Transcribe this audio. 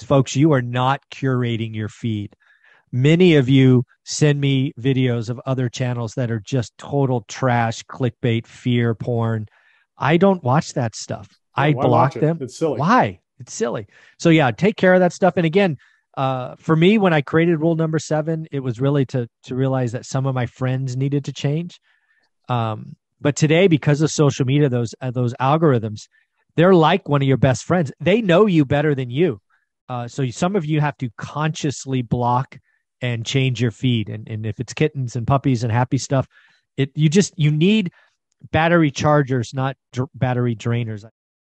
is folks, you are not curating your feed. Many of you send me videos of other channels that are just total trash, clickbait, fear porn. I don't watch that stuff. Yeah, I block it? them. It's silly. Why? It's silly. So yeah, take care of that stuff. And again, uh, for me, when I created rule number seven, it was really to to realize that some of my friends needed to change. Um, but today, because of social media, those uh, those algorithms, they're like one of your best friends. They know you better than you. Uh, so some of you have to consciously block and change your feed. And and if it's kittens and puppies and happy stuff, it you just you need battery chargers, not dr- battery drainers.